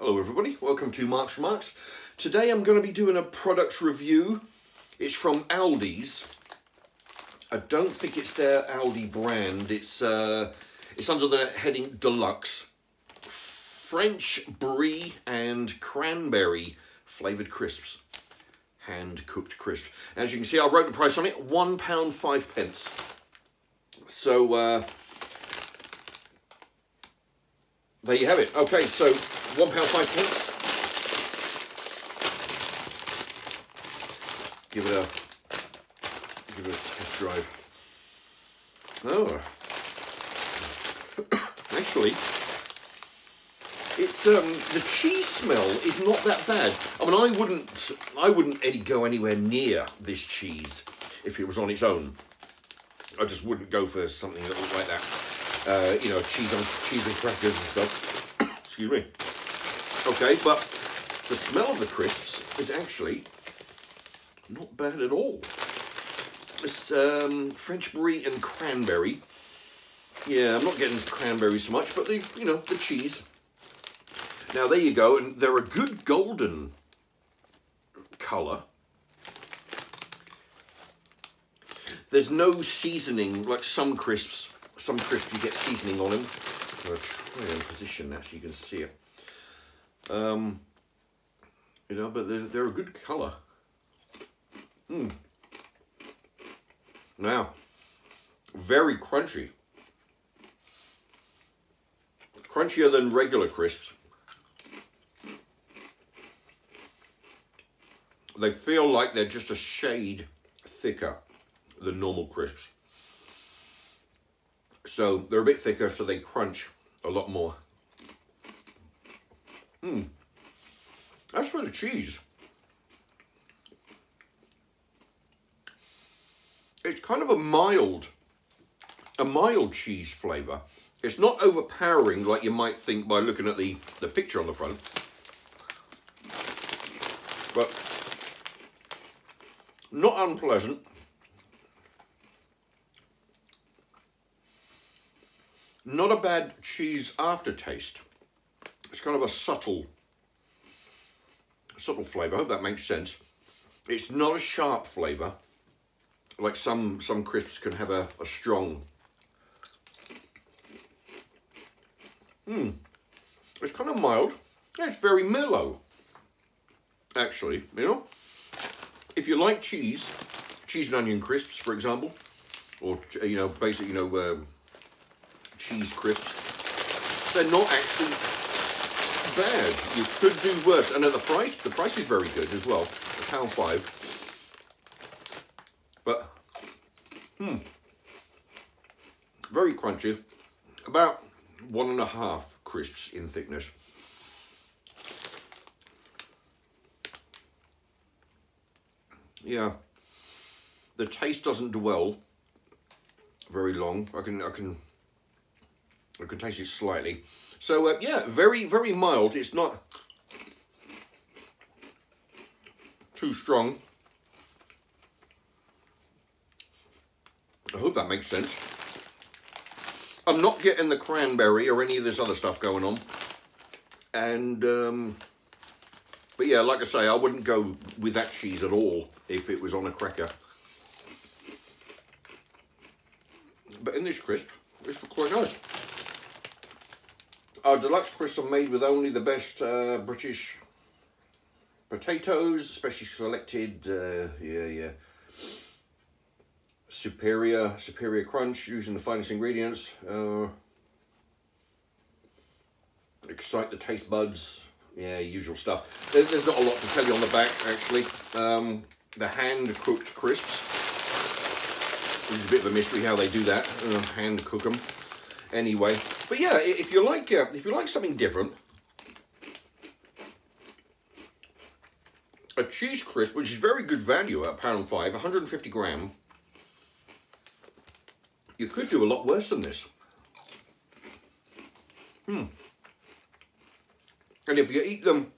Hello everybody, welcome to Mark's Remarks. Today I'm going to be doing a product review. It's from Aldi's. I don't think it's their Aldi brand. It's uh, it's under the heading Deluxe. French brie and cranberry flavoured crisps. Hand cooked crisps. As you can see, I wrote the price on it, £1 five pence. So, uh, there you have it. Okay, so one pound five pence. Give it a give it a test drive. Oh, actually, it's um the cheese smell is not that bad. I mean, I wouldn't I wouldn't any go anywhere near this cheese if it was on its own. I just wouldn't go for something that looked like that. Uh, you know, cheese on cheese and crackers and stuff. Excuse me. Okay, but the smell of the crisps is actually not bad at all. It's um, French brie and cranberry. Yeah, I'm not getting cranberry so much, but the you know the cheese. Now there you go, and they're a good golden colour. There's no seasoning like some crisps. Some crisps you get seasoning on them. I'll try and position that so you can see it. Um, you know, but they're, they're a good colour. Hmm. Now, very crunchy. Crunchier than regular crisps. They feel like they're just a shade thicker than normal crisps. So they're a bit thicker, so they crunch a lot more. Hmm. As for the cheese, it's kind of a mild, a mild cheese flavour. It's not overpowering like you might think by looking at the, the picture on the front. But not unpleasant. Not a bad cheese aftertaste. It's kind of a subtle, subtle flavour. I hope that makes sense. It's not a sharp flavour. Like some, some crisps can have a, a strong. Hmm. It's kind of mild. It's very mellow. Actually, you know. If you like cheese, cheese and onion crisps, for example, or, you know, basically, you know, uh, cheese crisps, they're not actually bad. You could do worse. And at the price, the price is very good as well. A pound five. But, hmm. Very crunchy. About one and a half crisps in thickness. Yeah. The taste doesn't dwell very long. I can I can I can taste it slightly. So uh, yeah, very, very mild. It's not too strong. I hope that makes sense. I'm not getting the cranberry or any of this other stuff going on. And, um, but yeah, like I say, I wouldn't go with that cheese at all if it was on a cracker. But in this crisp, it's quite nice. Our deluxe crisps are made with only the best uh, British potatoes, especially selected, uh, yeah, yeah, superior, superior crunch, using the finest ingredients. Uh, excite the taste buds, yeah, usual stuff. There's, there's, not a lot to tell you on the back, actually. Um, the hand-cooked crisps. It's a bit of a mystery how they do that, uh, hand cook them anyway. But yeah, if you like uh, if you like something different, a cheese crisp, which is very good value at pound five, 150 gram. You could do a lot worse than this. Hmm. And if you eat them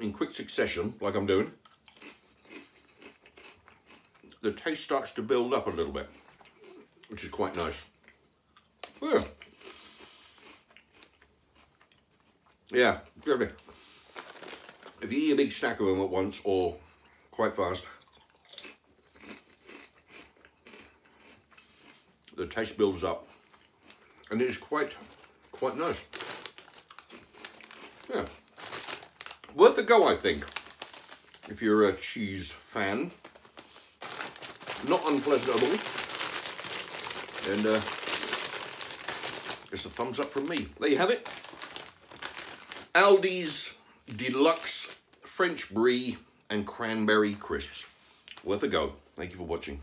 in quick succession, like I'm doing, the taste starts to build up a little bit, which is quite nice. Yeah. Yeah, if you eat a big stack of them at once or quite fast, the taste builds up and it is quite, quite nice. Yeah, worth a go, I think, if you're a cheese fan. Not unpleasant at all. And uh, a thumbs up from me. There you have it. Aldi's Deluxe French Brie and Cranberry Crisps. Worth a go. Thank you for watching.